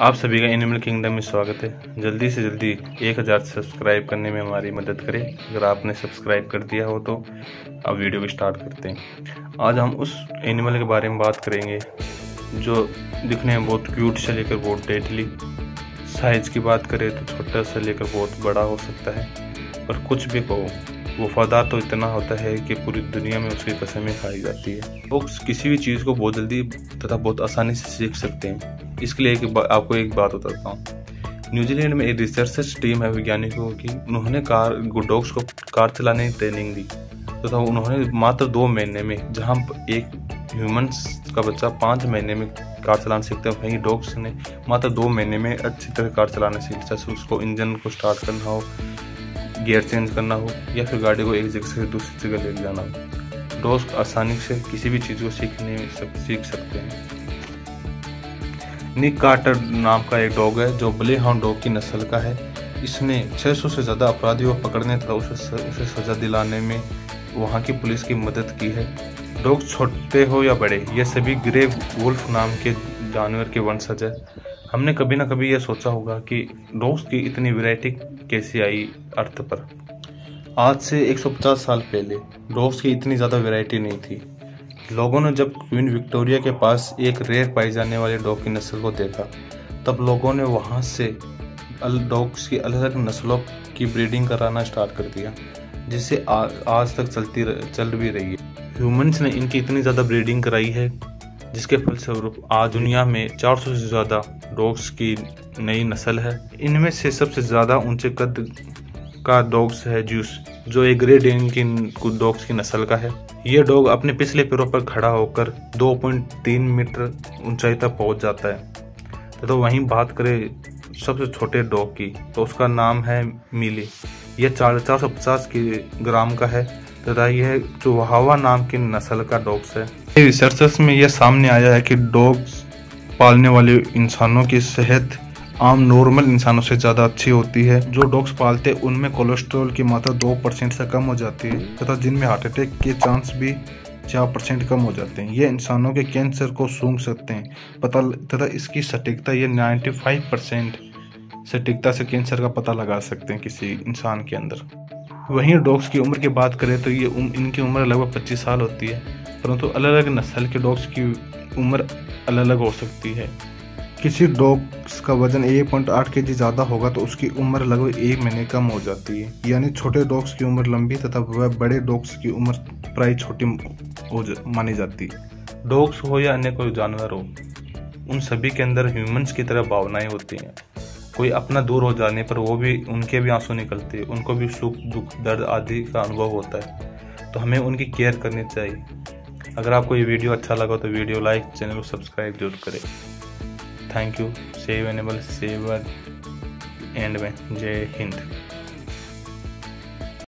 आप सभी का एनिमल किंगडम में स्वागत है। जल्दी से जल्दी एक हज़ार सब्सक्राइब करने में हमारी मदद करें। अगर आपने सब्सक्राइब कर दिया हो तो अब वीडियो को स्टार्ट करते हैं। आज हम उस एनिमल के बारे में बात करेंगे, जो दिखने में बहुत क्यूट से लेकर बहुत डेडली साइज़ की बात करें तो छोटा से लेकर बहुत बड़ा हो सकता है। पर कुछ भी कहो, वफादार तो इतना होता है कि पूरी दुनिया में उसकी कसें खाई जाती है। वो किसी भी चीज़ को बहुत जल्दी तथा बहुत आसानी से सीख सकते हैं। इसके लिए एक आपको एक बात बताता हूँ। न्यूजीलैंड में एक रिसर्च टीम है, वैज्ञानिकों की। उन्होंने कार डॉग्स को कार चलाने की ट्रेनिंग दी। तथा तो उन्होंने मात्र दो महीने में, जहाँ एक ह्यूमंस का बच्चा पाँच महीने में कार चलाना सीखते हैं, वहीं डॉग्स ने मात्र दो महीने में अच्छी तरह कार चलाना सीख जैसे उसको इंजन को स्टार्ट करना हो गियर चेंज करना हो, या फिर गाड़ी को एक जगह से दूसरी जगह ले जाना हो। डॉग्स आसानी से किसी भी चीज़ को सीखने सीख सकते हैं। निक कार्टर नाम का एक डॉग है, जो ब्ले हाउंड डॉग की नस्ल का है। इसने 600 से ज़्यादा अपराधियों को पकड़ने तथा उसे उसे सज़ा दिलाने में वहाँ की पुलिस की मदद की है। डॉग छोटे हो या बड़े, ये सभी ग्रे वुल्फ नाम के जानवर के वंशज है। हमने कभी ना कभी यह सोचा होगा कि डॉग्स की इतनी वैरायटी कैसी आई अर्थ पर। आज से 150 साल पहले डॉग्स की इतनी ज़्यादा वैरायटी नहीं थी। लोगों ने जब क्वीन विक्टोरिया के पास एक रेयर पाई जाने वाले डॉग की नस्ल को देखा, तब लोगों ने वहाँ से डॉग्स की अलग अलग नस्लों की ब्रीडिंग कराना स्टार्ट कर दिया, जिससे आज तक चलती चल भी रही है। ह्यूमंस ने इनकी इतनी ज़्यादा ब्रीडिंग कराई है, जिसके फलस्वरूप आज दुनिया में 400 से ज़्यादा डॉग्स की नई नस्ल है। इनमें से सबसे ज़्यादा ऊँचे कद का डॉग्स है जूस। जो एक ग्रेट की डॉग्स की नस्ल का है। ये डॉग अपने पिछले पैरों पर खड़ा होकर 2.3 मीटर ऊंचाई तक पहुँच जाता है। तो वहीं बात करें सबसे छोटे डॉग की तो उसका नाम है मिली। यह चार चार सौ पचास ग्राम का है, तथा यह चुहावा नाम की नस्ल का डॉग्स है। रिसर्चर्स में यह सामने आया है कि डॉग्स पालने वाले इंसानों की सेहत आम नॉर्मल इंसानों से ज़्यादा अच्छी होती है। जो डॉग्स पालते हैं उनमें कोलेस्ट्रॉल की मात्रा दो परसेंट से कम हो जाती है तथा जिनमें हार्ट अटैक के चांस भी चार परसेंट कम हो जाते हैं। ये इंसानों के कैंसर को सूंघ सकते हैं पता तथा इसकी सटीकता ये नाइन्टी फाइव परसेंट सटीकता से कैंसर का पता लगा सकते हैं किसी इंसान के अंदर। वहीं डॉग्स की उम्र की बात करें तो ये उम, इनकी उम्र लगभग पच्चीस साल होती है परंतु अलग अलग नस्ल के डॉग्स की उम्र अलग अलग हो सकती है। किसी डॉग्स का वज़न 1.8 के जी ज़्यादा होगा तो उसकी उम्र लगभग एक महीने कम हो जाती है। यानी छोटे डॉग्स की उम्र लंबी तथा वह बड़े डॉग्स की उम्र प्राय छोटी हो जा, मानी जाती है। डॉग्स हो या अन्य कोई जानवर हो उन सभी के अंदर ह्यूमंस की तरह भावनाएँ होती हैं। कोई अपना दूर हो जाने पर वो भी उनके भी आँसू निकलते हैं उनको भी सुख दुख दर्द आदि का अनुभव होता है। तो हमें उनकी केयर करनी चाहिए। अगर आपको ये वीडियो अच्छा लगा तो वीडियो लाइक चैनल को सब्सक्राइब ज़रूर करें। Thank you save enable saver end में. जय हिंद